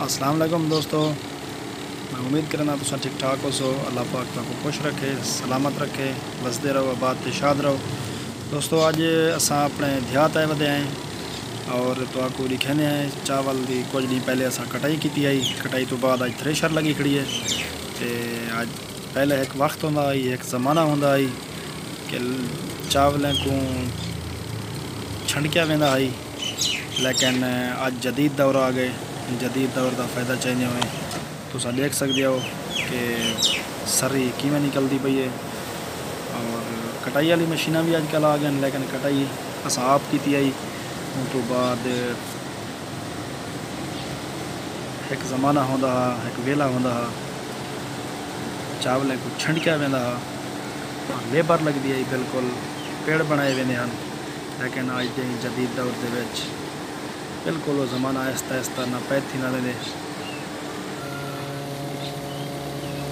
अस्सलाम वालेकुम दोस्तों। मैं उम्मीद करना तुम ठीक ठाक हो, सो अल्लाह पाक तुमको खुश रखे, सलामत रखे बसते रहो, आबाद शाद रहो। दोस्तों अज अस अपने देहात आए वे आए और तो आपको दिखाने हैं, चावल की कुछ दिन पहले असा कटाई की आई, कटाई तो बाद अज थ्रेशर लगी खड़ी है तो अज पहले एक वक्त आई, एक ज़माना होंगे कि चावलों को छंडकिया वेंदा आई, लेकिन अज जदीद दौर आ गए। जदीद दौर का फ़ायदा चाहिए हुए तुम देख सकते हो कि सरी किमें निकलती पई है और कटाई वाली मशीन भी अजकल आ गई लेकिन कटाई अस आप की आई उस तो बाद एक ज़माना होंदा एक वेला होंदा चावलें को छंडकिया वेंदा लेबर लगती है बिल्कुल पेड़ बनाए वेंदे हैं लेकिन अज के जदीद दौर के बिल्कुल वो ज़माना आहिस्ता आहिस्ता ना पैद थी ना वेंदे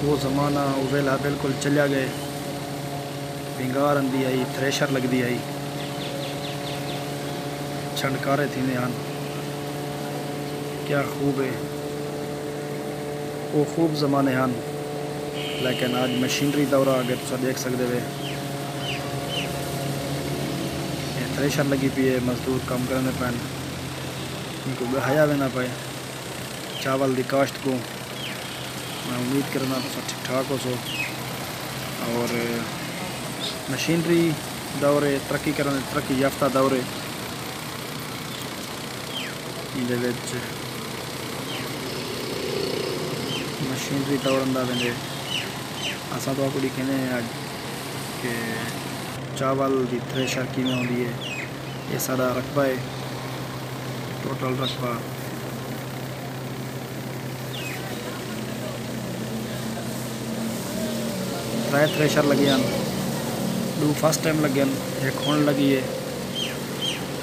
वो ज़माना वो वेला बिल्कुल चलिया गए। भिंगार आंदी आई, थ्रेशर लगती आई। छंडकारे थी हैं क्या खूब है। वो खूब ज़माने हैं। लेकिन आज मशीनरी दौरा आ गए तुम देख सकते वे थ्रेशर लगी पी है, मजदूर काम करने पैन। उनको बहाया भी ना पाए। चावल की काश्त को। मैं उम्मीद करना तो ठीक ठाक हो सो। और, मशीनरी दौरे, तरक्की करने, तरक्की याफ्ता दौरे। मशीनरी दौड़न का असा तो आपको अज के चावल की थ्रेशर किमें होंगी है। ये सारा रकबा है। टोटल रकबा त्रै थ्रेशर लगे हैं। दो फ़र्स्ट टाइम लगे एक हूँ लगी है।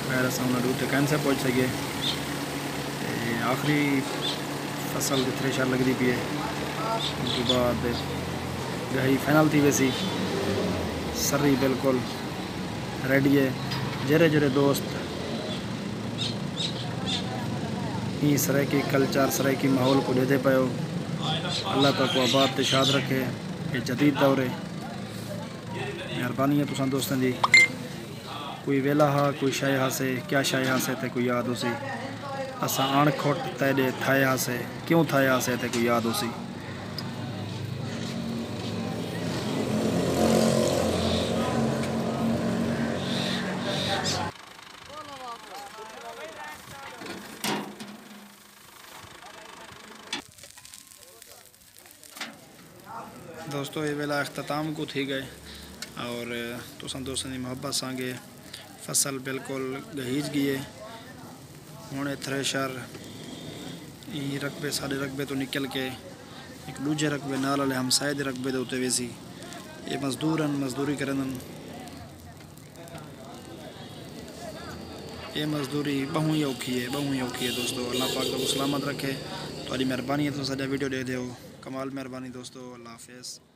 फिर अस दू तो कैंसर पहुँच सके। आखिरी फ़सल की थ्रेशर लगती पी है। उसके बाद गही फाइनल थी वैसी। सरी बिल्कुल रेडी है। जरे जरे दोस्त ई सराइकी कल्चर, सराय की माहौल को देते पाए अल्लाह तक आबाद शाद रखे, ये जदीद दौर। है मेहरबानी है तुसा दोस्तों की कोई वेला हा, कोई शय हासे, क्या शय हासे ते कोई याद उसी असा अणखोट तैडे थाए हासे, क्यों थाए हासे ते कोई याद उसी दोस्तों, ये वेला अख्ताम को थी गए। और तुसा दोस्तों की मोहब्बत संगे, फ़सल बिल्कुल गहीज गई हूँ थ्रेशर रकबे सारे रकबे तो निकल के, एक दूजे रकबे नाल वाले हमसाए के रकबे के उत्ते वेसी। ये मजदूर हैं मजदूरी करन ये मजदूरी बहु ही औखी है बहु ही औखी है दोस्तों। अल्लाह पाक को सलामत रखे। तो मेहरबानी है तुम साझा वीडियो दे दो कमाल मेहरबानी दोस्तों अल्लाह हाफिज़।